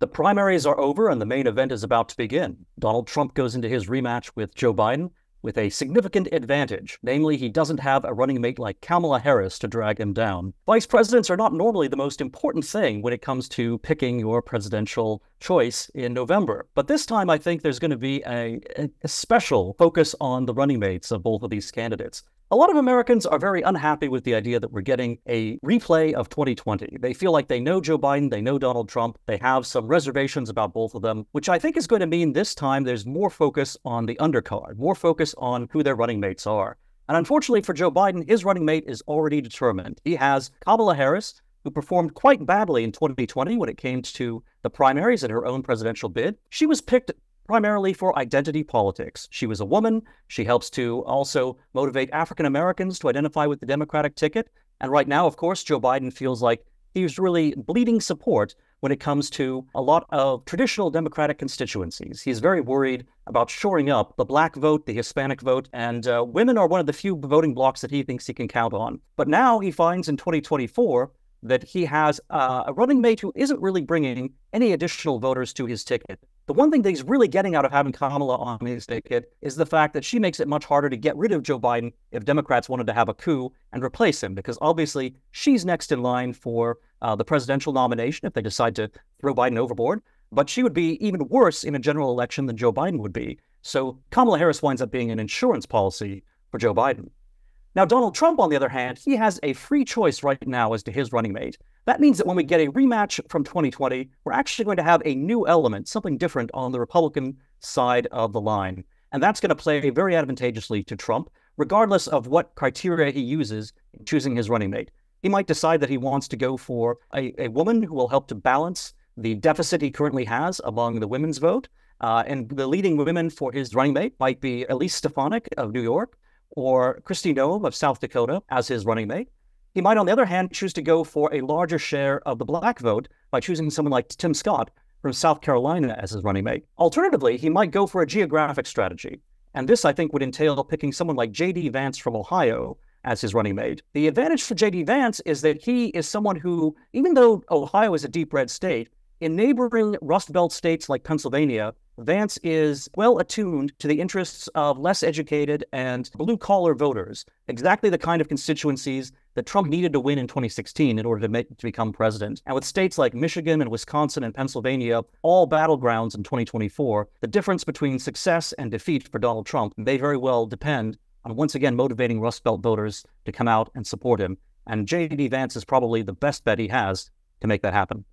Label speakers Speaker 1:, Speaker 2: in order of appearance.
Speaker 1: The primaries are over and the main event is about to begin. Donald Trump goes into his rematch with Joe Biden with a significant advantage. Namely, he doesn't have a running mate like Kamala Harris to drag him down. Vice presidents are not normally the most important thing when it comes to picking your presidential choice in November. But this time, I think there's going to be a, a, special focus on the running mates of both of these candidates. A lot of Americans are very unhappy with the idea that we're getting a replay of 2020. They feel like they know Joe Biden, they know Donald Trump, they have some reservations about both of them, which I think is going to mean this time there's more focus on the undercard, more focus on who their running mates are. And unfortunately for Joe Biden, his running mate is already determined. He has Kamala Harris, who performed quite badly in 2020 when it came to the primaries in her own presidential bid. She was picked primarily for identity politics. She was a woman. She helps to also motivate African Americans to identify with the Democratic ticket. And right now, of course, Joe Biden feels like he's really bleeding support when it comes to a lot of traditional Democratic constituencies. He's very worried about shoring up the black vote, the Hispanic vote, and uh, women are one of the few voting blocks that he thinks he can count on. But now he finds in 2024 that he has uh, a running mate who isn't really bringing any additional voters to his ticket. The one thing that he's really getting out of having Kamala on his ticket is the fact that she makes it much harder to get rid of Joe Biden if Democrats wanted to have a coup and replace him, because obviously she's next in line for uh, the presidential nomination if they decide to throw Biden overboard. But she would be even worse in a general election than Joe Biden would be. So Kamala Harris winds up being an insurance policy for Joe Biden. Now, Donald Trump, on the other hand, he has a free choice right now as to his running mate. That means that when we get a rematch from 2020, we're actually going to have a new element, something different on the Republican side of the line. And that's going to play very advantageously to Trump, regardless of what criteria he uses in choosing his running mate. He might decide that he wants to go for a, a woman who will help to balance the deficit he currently has among the women's vote. Uh, and the leading women for his running mate might be Elise Stefanik of New York, or Kristi Noem of South Dakota as his running mate. He might, on the other hand, choose to go for a larger share of the black vote by choosing someone like Tim Scott from South Carolina as his running mate. Alternatively, he might go for a geographic strategy. And this, I think, would entail picking someone like J.D. Vance from Ohio as his running mate. The advantage for J.D. Vance is that he is someone who, even though Ohio is a deep red state, in neighboring Rust Belt states like Pennsylvania, Vance is well attuned to the interests of less educated and blue collar voters, exactly the kind of constituencies that Trump needed to win in 2016 in order to, make, to become president. And with states like Michigan and Wisconsin and Pennsylvania all battlegrounds in 2024, the difference between success and defeat for Donald Trump may very well depend on once again motivating Rust Belt voters to come out and support him. And J.D. Vance is probably the best bet he has to make that happen.